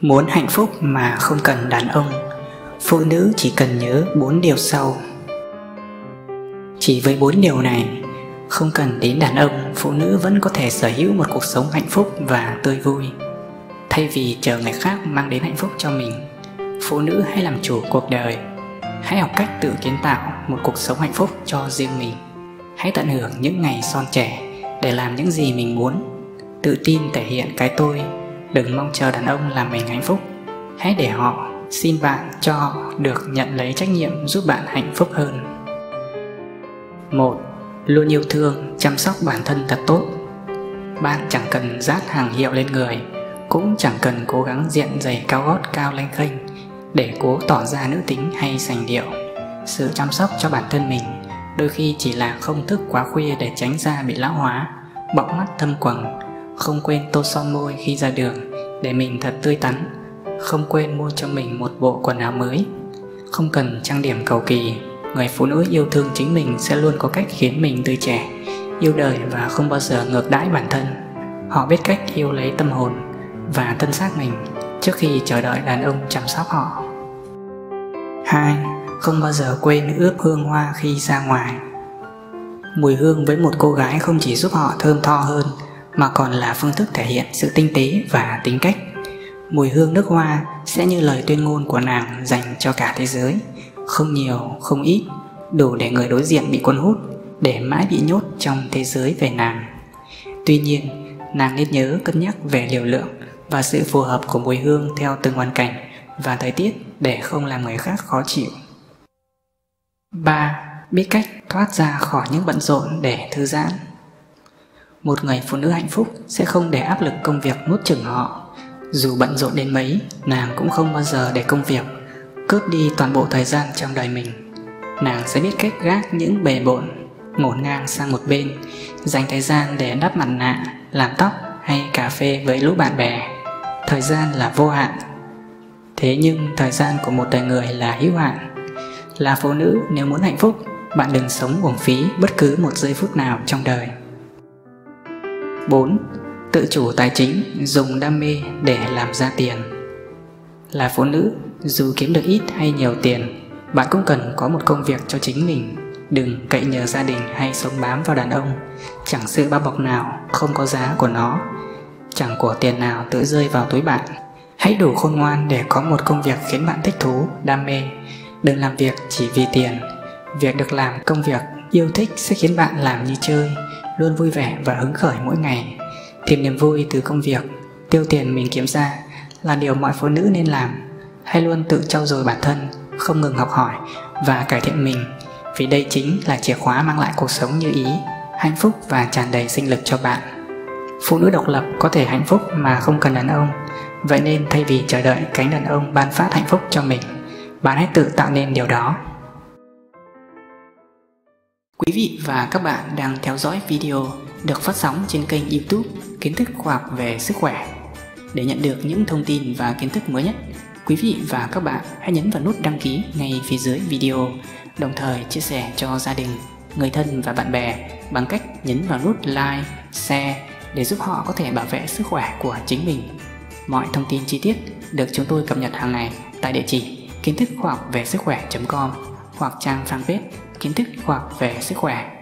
Muốn hạnh phúc mà không cần đàn ông, Phụ nữ chỉ cần nhớ bốn điều sau. Chỉ với bốn điều này, Không cần đến đàn ông, Phụ nữ vẫn có thể sở hữu một cuộc sống hạnh phúc và tươi vui. Thay vì chờ người khác mang đến hạnh phúc cho mình, Phụ nữ hãy làm chủ cuộc đời. Hãy học cách tự kiến tạo một cuộc sống hạnh phúc cho riêng mình. Hãy tận hưởng những ngày son trẻ để làm những gì mình muốn. Tự tin thể hiện cái tôi. Đừng mong chờ đàn ông làm mình hạnh phúc. Hãy để họ xin bạn cho được nhận lấy trách nhiệm giúp bạn hạnh phúc hơn. Một Luôn yêu thương, chăm sóc bản thân thật tốt. Bạn chẳng cần rát hàng hiệu lên người Cũng chẳng cần cố gắng diện giày cao gót cao lanh khênh Để cố tỏ ra nữ tính hay sành điệu. Sự chăm sóc cho bản thân mình Đôi khi chỉ là không thức quá khuya để tránh da bị lão hóa Bọng mắt thâm quầng. Không quên tô son môi khi ra đường, Để mình thật tươi tắn. Không quên mua cho mình một bộ quần áo mới. Không cần trang điểm cầu kỳ, Người phụ nữ yêu thương chính mình sẽ luôn có cách khiến mình tươi trẻ, Yêu đời và không bao giờ ngược đãi bản thân. Họ biết cách yêu lấy tâm hồn và thân xác mình trước khi chờ đợi đàn ông chăm sóc họ. 2. Không bao giờ quên ướp hương hoa khi ra ngoài. Mùi hương với một cô gái không chỉ giúp họ thơm tho hơn mà còn là phương thức thể hiện sự tinh tế và tính cách. Mùi hương nước hoa sẽ như lời tuyên ngôn của nàng dành cho cả thế giới, không nhiều, không ít, đủ để người đối diện bị cuốn hút, để mãi bị nhốt trong thế giới về nàng. Tuy nhiên, nàng nên nhớ cân nhắc về liều lượng và sự phù hợp của mùi hương theo từng hoàn cảnh và thời tiết để không làm người khác khó chịu. 3 biết cách thoát ra khỏi những bận rộn để thư giãn. Một người phụ nữ hạnh phúc sẽ không để áp lực công việc nuốt chửng họ. Dù bận rộn đến mấy, nàng cũng không bao giờ để công việc cướp đi toàn bộ thời gian trong đời mình. Nàng sẽ biết cách gác những bề bộn, ngổn ngang sang một bên, dành thời gian để đắp mặt nạ, làm tóc hay cà phê với lũ bạn bè. Thời gian là vô hạn. Thế nhưng thời gian của một đời người là hữu hạn. Là phụ nữ nếu muốn hạnh phúc bạn đừng sống uổng phí bất cứ một giây phút nào trong đời 4. Tự chủ tài chính dùng đam mê để làm ra tiền. Là phụ nữ, dù kiếm được ít hay nhiều tiền Bạn cũng cần có một công việc cho chính mình. Đừng cậy nhờ gia đình hay sống bám vào đàn ông. Chẳng sự bao bọc nào không có giá của nó. Chẳng của tiền nào tự rơi vào túi bạn. Hãy đủ khôn ngoan để có một công việc khiến bạn thích thú, đam mê. Đừng làm việc chỉ vì tiền. Việc được làm công việc yêu thích sẽ khiến bạn làm như chơi, luôn vui vẻ và hứng khởi mỗi ngày. Tìm niềm vui từ công việc, tiêu tiền mình kiếm ra là điều mọi phụ nữ nên làm. Hay luôn tự trau dồi bản thân, không ngừng học hỏi và cải thiện mình vì đây chính là chìa khóa mang lại cuộc sống như ý, hạnh phúc và tràn đầy sinh lực cho bạn. Phụ nữ độc lập có thể hạnh phúc mà không cần đàn ông, vậy nên thay vì chờ đợi cánh đàn ông ban phát hạnh phúc cho mình, bạn hãy tự tạo nên điều đó Quý vị và các bạn đang theo dõi video được phát sóng trên kênh youtube Kiến thức khoa học về sức khỏe. Để nhận được những thông tin và kiến thức mới nhất, quý vị và các bạn hãy nhấn vào nút đăng ký ngay phía dưới video, đồng thời chia sẻ cho gia đình, người thân và bạn bè bằng cách nhấn vào nút like, share để giúp họ có thể bảo vệ sức khỏe của chính mình. Mọi thông tin chi tiết được chúng tôi cập nhật hàng ngày tại địa chỉ kiến thức khoa học về sức khỏe.com hoặc trang fanpage kiến thức khoa học về sức khỏe.